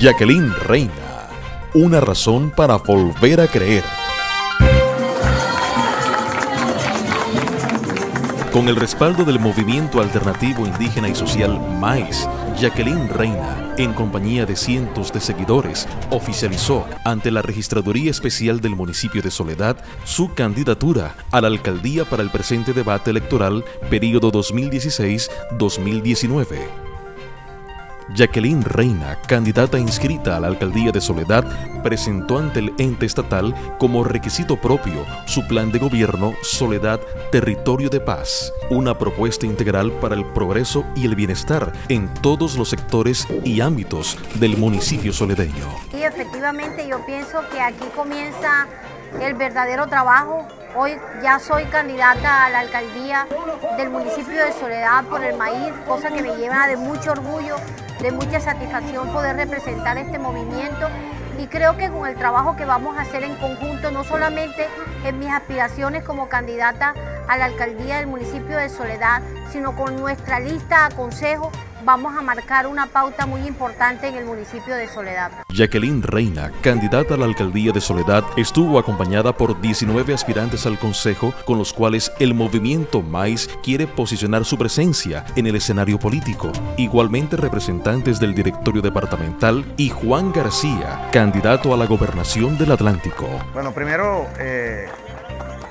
Jacqueline Reina, una razón para volver a creer. Con el respaldo del movimiento alternativo indígena y social MAIS, Jacqueline Reina, en compañía de cientos de seguidores, oficializó ante la Registraduría Especial del municipio de Soledad su candidatura a la alcaldía para el presente debate electoral período 2016-2019. Jacqueline Reina, candidata inscrita a la alcaldía de Soledad, presentó ante el ente estatal como requisito propio su plan de gobierno Soledad Territorio de Paz, una propuesta integral para el progreso y el bienestar en todos los sectores y ámbitos del municipio soledeño. Y efectivamente yo pienso que aquí comienza el verdadero trabajo. Hoy ya soy candidata a la alcaldía del municipio de Soledad por el maíz, cosa que me lleva de mucho orgullo de mucha satisfacción poder representar este movimiento y creo que con el trabajo que vamos a hacer en conjunto, no solamente en mis aspiraciones como candidata a la alcaldía del municipio de Soledad, sino con nuestra lista a consejo, vamos a marcar una pauta muy importante en el municipio de Soledad. Jacqueline Reina, candidata a la alcaldía de Soledad, estuvo acompañada por 19 aspirantes al consejo con los cuales el movimiento MAIS quiere posicionar su presencia en el escenario político. Igualmente representantes del directorio departamental y Juan García, candidato a la gobernación del Atlántico. Bueno, primero eh,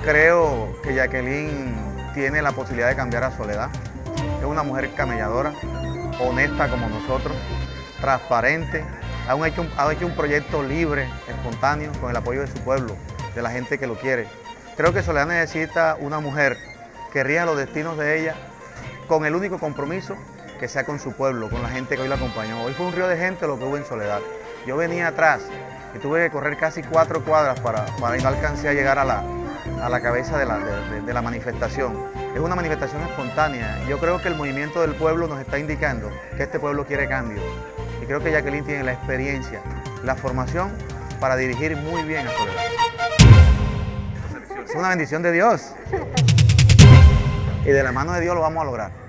creo que Jacqueline tiene la posibilidad de cambiar a Soledad. Es una mujer camelladora, honesta como nosotros, transparente, ha hecho, un, proyecto libre, espontáneo, con el apoyo de su pueblo, de la gente que lo quiere. Creo que Soledad necesita una mujer que ría los destinos de ella con el único compromiso que sea con su pueblo, con la gente que hoy la acompañó. Hoy fue un río de gente lo que hubo en Soledad. Yo venía atrás y tuve que correr casi cuatro cuadras para, para no alcancé a llegar a la, a la cabeza de la, de, la manifestación. Es una manifestación espontánea. Yo creo que el movimiento del pueblo nos está indicando que este pueblo quiere cambio. Y creo que Jacqueline tiene la experiencia, la formación para dirigir muy bien a Soledad. Es una bendición de Dios. Y de la mano de Dios lo vamos a lograr.